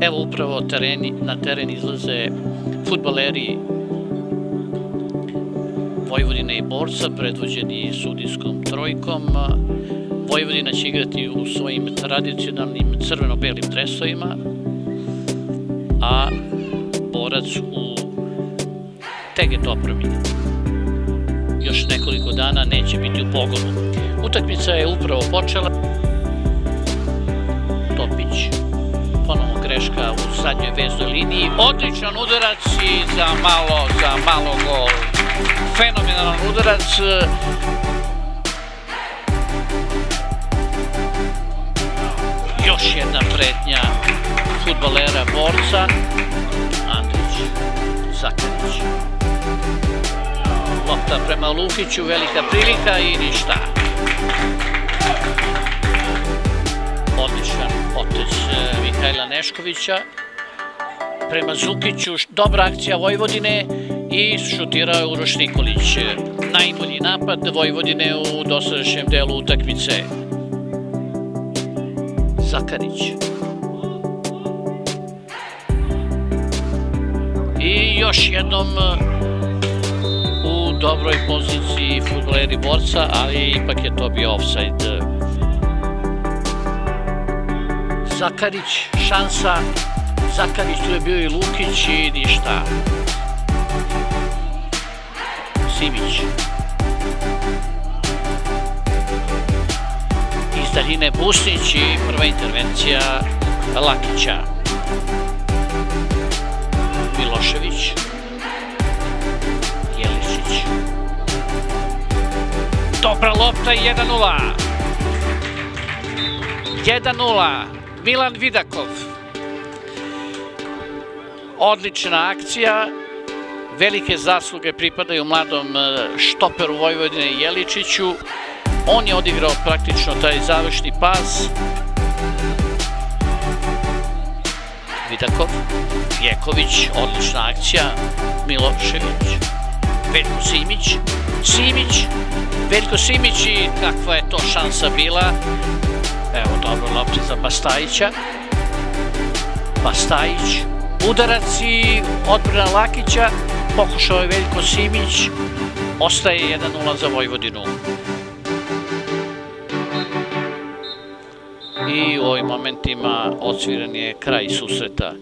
Evo upravo tereni, na teren izlaze futbaleri Vojvodine i Borca, predvođeni sudijskom trojkom. Vojvodina će igrati u svojim tradicionalnim crveno-belim dresovima, a Borac u teget opremi. Još nekoliko dana neće biti u pogonu. Utakmica je upravo počela. Greška u sadnjoj veznoj liniji. Odličan udarac i za malo, za malo gol. Fenomenalan udarac. Još jedna pretnja futbalera Borca. Andrić, Zakarić. Lopta prema Lukiću, velika prilika i ništa. E, Mihajla Neškovića. Prema Zukiću, dobra akcija Vojvodine i šutirao je Uroš Nikolić. Najbolji napad Vojvodine u dosadašnjem delu utakmice. Zakarić. I još jednom u dobroj poziciji futboleri borca, ali ipak je to bio offside. Zakarić, šansa. Zakarić, tu je bio i Lukić i ništa. Simić. Iz daljine Busnić i prva intervencija Lakića. Milošević. Jelišić. Dobra lopta i 1-0. 1-0. Milan Vidakov. Odlična akcija. Velike zasluge pripadaju mladom štoperu Vojvodine Jeličiću. On je odigrao praktično taj završni pas. Vidakov, Jeković, odlična akcija, Milošević, Veljko Simić, Simić, Veljko Simić i kakva je to šansa bila. Evo dobro lopta za Bastajića. Bastajić, udarac i odbrana Lakića, pokušao je Veljko Simić, ostaje 1-0 za Vojvodinu. I u ovim momentima odsviran je kraj susreta.